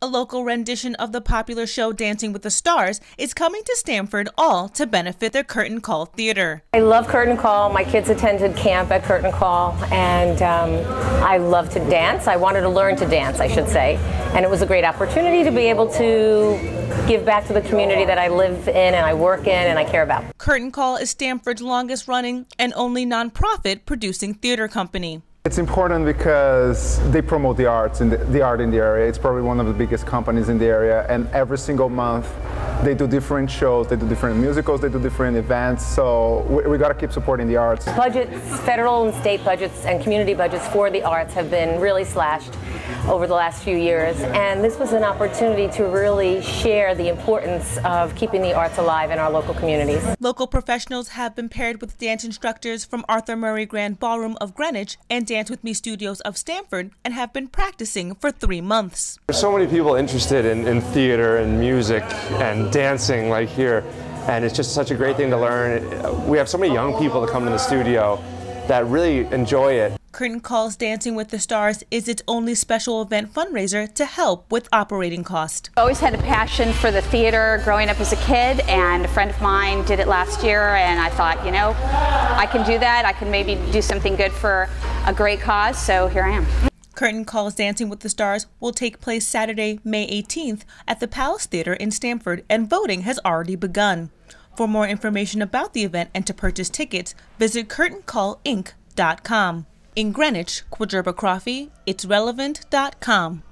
A local rendition of the popular show Dancing with the Stars is coming to Stamford all to benefit their Curtain Call Theater. I love Curtain Call. My kids attended camp at Curtain Call and um, I love to dance. I wanted to learn to dance, I should say. And it was a great opportunity to be able to give back to the community that I live in and I work in and I care about. Curtain Call is Stamford's longest running and only nonprofit producing theater company. It's important because they promote the arts and the, the, art in the area. It's probably one of the biggest companies in the area, and every single month they do different shows, they do different musicals, they do different events. So we, we got to keep supporting the arts. Budgets, federal and state budgets, and community budgets for the arts have been really slashed over the last few years, and this was an opportunity to really share the importance of keeping the arts alive in our local communities. Local professionals have been paired with dance instructors from Arthur Murray Grande Ballroom of Greenwich and Dance With Me Studios of Stamford and have been practicing for three months. There's so many people interested in, in theater and music and dancing like here, and it's just such a great thing to learn. We have so many young people that come to the studio that really enjoy it. Curtain Calls Dancing with the Stars is its only special event fundraiser to help with operating cost. I always had a passion for the theater growing up as a kid and a friend of mine did it last year and I thought, you know, I can do that. I can maybe do something good for a great cause, so here I am. Curtain Calls Dancing with the Stars will take place Saturday, May 18th at the Palace Theater in Stamford and voting has already begun. For more information about the event and to purchase tickets, visit curtaincallinc.com. In Greenwich, Kwegyirba Croffie, it's relevant.com.